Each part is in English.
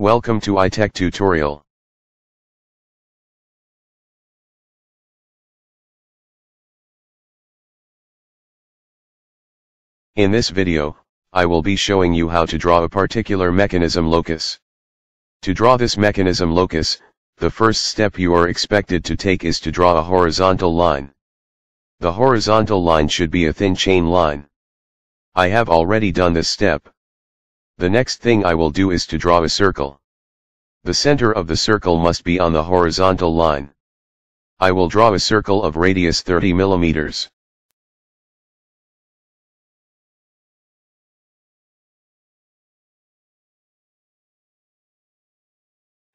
Welcome to iTech tutorial. In this video, I will be showing you how to draw a particular mechanism locus. To draw this mechanism locus, the first step you are expected to take is to draw a horizontal line. The horizontal line should be a thin chain line. I have already done this step. The next thing I will do is to draw a circle. The center of the circle must be on the horizontal line. I will draw a circle of radius 30 millimeters.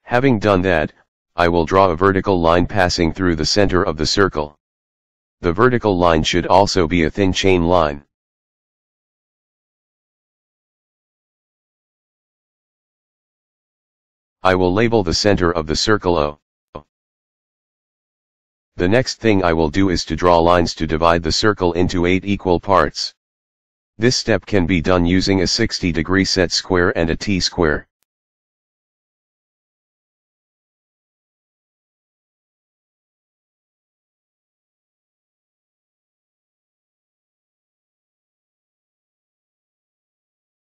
Having done that, I will draw a vertical line passing through the center of the circle. The vertical line should also be a thin chain line. I will label the center of the circle O. The next thing I will do is to draw lines to divide the circle into 8 equal parts. This step can be done using a 60 degree set square and a T-square.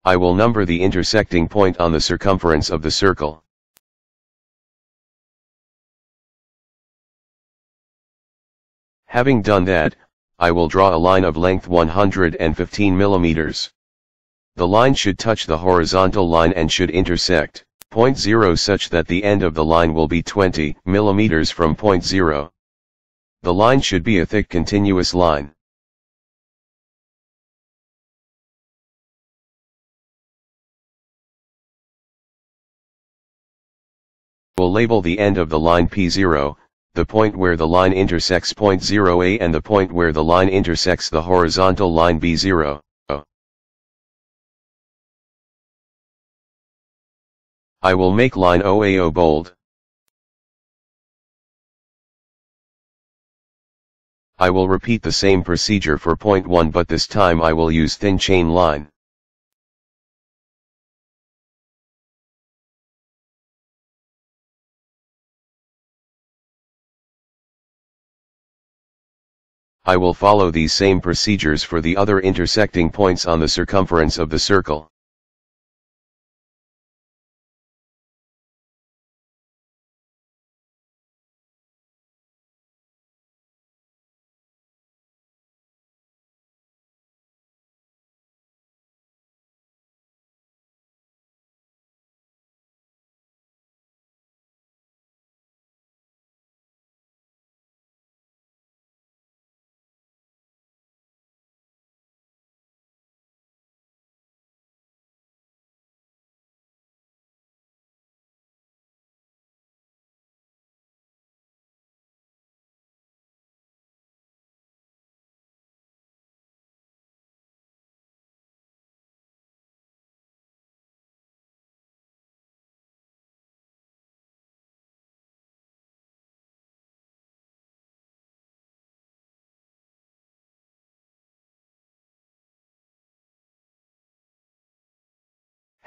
I will number the intersecting point on the circumference of the circle. Having done that, I will draw a line of length 115 millimeters. The line should touch the horizontal line and should intersect point 0 such that the end of the line will be 20 millimeters from point 0. The line should be a thick continuous line. We'll label the end of the line P0, the point where the line intersects point 0a and the point where the line intersects the horizontal line B0. I will make line OAO bold. I will repeat the same procedure for point 1 but this time I will use thin chain line. I will follow these same procedures for the other intersecting points on the circumference of the circle.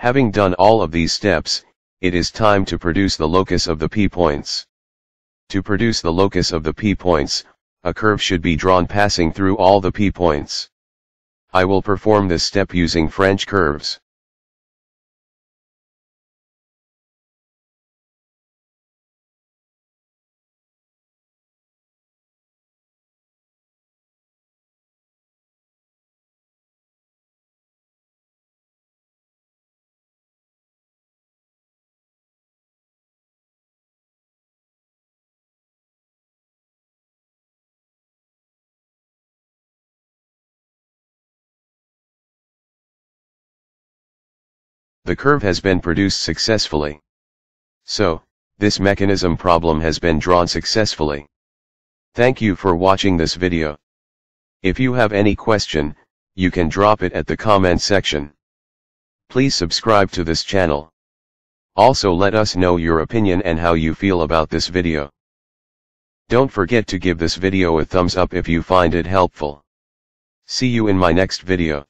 Having done all of these steps, it is time to produce the locus of the p-points. To produce the locus of the p-points, a curve should be drawn passing through all the p-points. I will perform this step using French curves. The curve has been produced successfully. So, this mechanism problem has been drawn successfully. Thank you for watching this video. If you have any question, you can drop it at the comment section. Please subscribe to this channel. Also let us know your opinion and how you feel about this video. Don't forget to give this video a thumbs up if you find it helpful. See you in my next video.